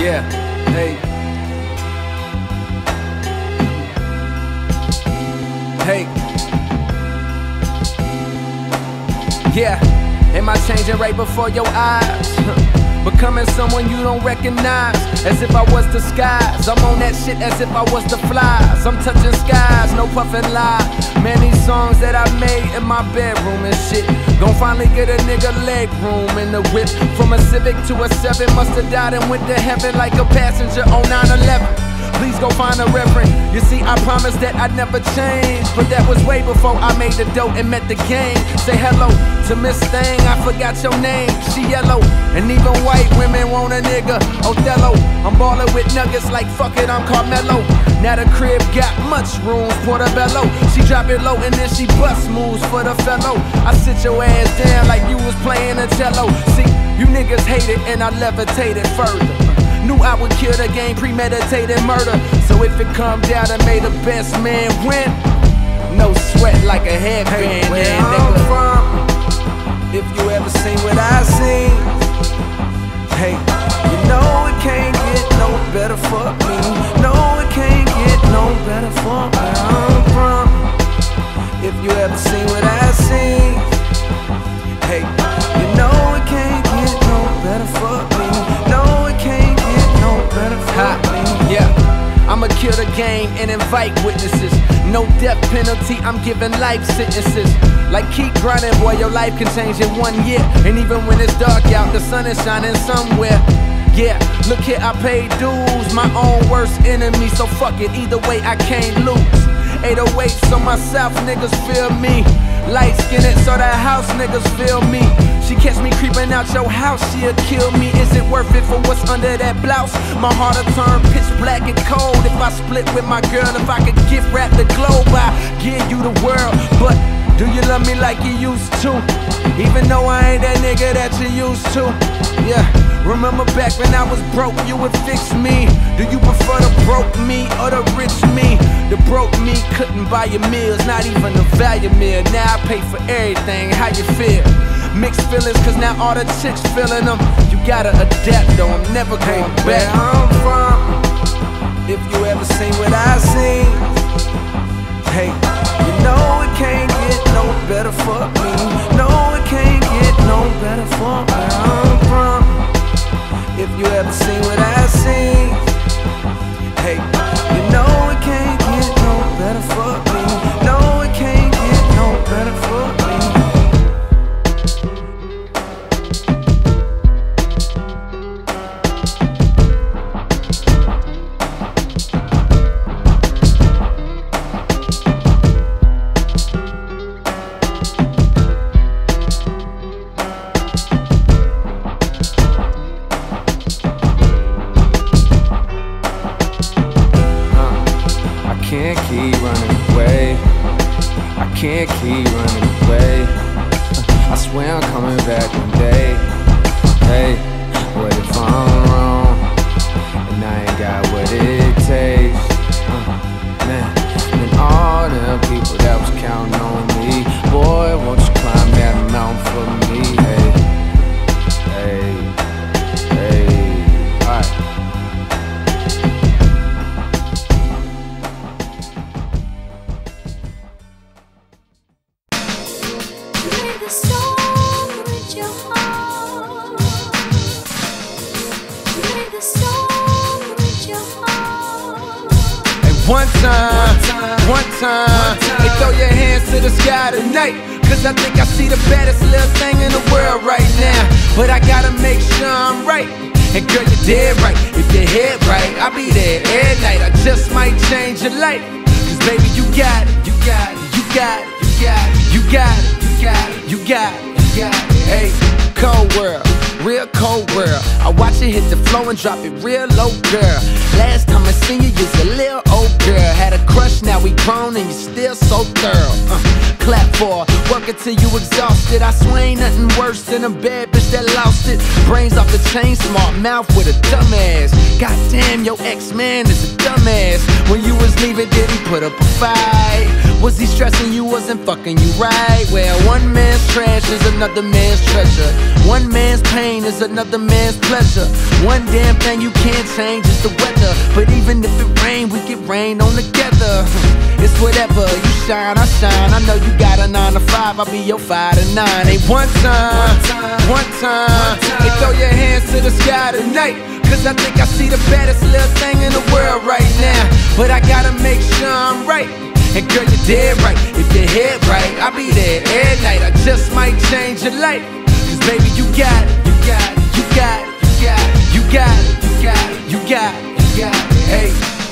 Yeah, hey. Hey. Yeah, am I changing right before your eyes? Becoming someone you don't recognize, as if I was disguised. I'm on that shit as if I was the flies. I'm touching skies, no puffin' lie. Man, these songs that I made in my bedroom and shit. Gon' finally get a nigga leg room in the whip. From a Civic to a 7, musta died and went to heaven like a passenger on 9 11. Please go find a reverend. You see, I promised that I'd never change. But that was way before I made the dough and met the game. Say hello to Miss Thing, I forgot your name. She yellow, and even white women want a nigga. Othello, I'm ballin' with nuggets like fuck it, I'm Carmelo. Now the crib got much rooms, Portobello. She drop it low and then she bust moves for the fellow. I sit your ass down like you was playing a cello. See, you niggas hate it and I levitate it further. Knew I would kill the game, premeditated murder. So if it come down to may the best man win, no sweat like a headband. Hey, where I'm nigga. from, if you ever seen what I seen, hey, you know it can't get no better for me. No, it can't get no better for where I'm from. If you ever seen what I seen, hey, you know it can't get no better for me. Yeah. I'ma kill the game and invite witnesses. No death penalty, I'm giving life sentences. Like keep grinding, boy, your life can change in one year. And even when it's dark out, the sun is shining somewhere. Yeah, look here, I paid dues, my own worst enemy. So fuck it, either way, I can't lose. 808s on my south, niggas feel me. Light skinned so that house niggas feel me. She catch me creeping out your house, she'll kill me. Is it worth it for what's under that blouse? My heart'll turn pitch black and cold if I split with my girl. If I could gift wrap the globe, I give you the world. But do you love me like you used to? Even though I ain't that nigga that you used to. Yeah, remember back when I was broke, you would fix me. Do you prefer the broke me or the rich me? The broke me couldn't buy your meals, not even a value meal. Now I pay for everything. How you feel? Mixed feelings, cause now all the chicks feeling them. You gotta adapt though, I'm never Hey, going where back. I'm from, if you ever seen what I seen, hey, you know for me. No, it can't get no better for where I'm from. If you ever seen what I seen, can't keep running away. I can't keep running away. I swear I'm coming back one day. Hey, what if I'm one time, one time, Hey, throw your hands to the sky tonight. Cause I think I see the baddest little thing in the world right now. But I gotta make sure I'm right. And girl, you're dead right. If your head right, I'll be there every night. I just might change your life. Cause baby, you got it, you got it, you got it, you got it, you got it, you got it, you got it, you got it. Hey, cold world. Real cold world. I watch it hit the flow and drop it real low, girl. Last time I seen you, Now we grown and you're still so thorough. Uh, clap for her. work it till you exhausted. I swear ain't nothing worse than a bad bitch that lost it. Brains off the chain, smart mouth with a dumbass. Goddamn, your ex man is a dumbass. When you was leaving, didn't put up a fight? Was he stressing you wasn't fucking you right? Well, one man's trash is another man's treasure. One man's pain is another man's pleasure. One damn thing you can't change is the weather. But even if it rain, we get rain on together. It's whatever, you shine, I shine. I know you got a nine to five, I'll be your five to nine. Hey, one time, one time, hey, throw your hands to the sky tonight. Cause I think I see the baddest little thing in the world right now. But I gotta make sure I'm right. And girl, you're dead right. If your head right, I'll be there every night. I just might change your life. Cause baby, you got it, you got it, you got it, you got it, you got it, you got it, you got it, you got it. Hey.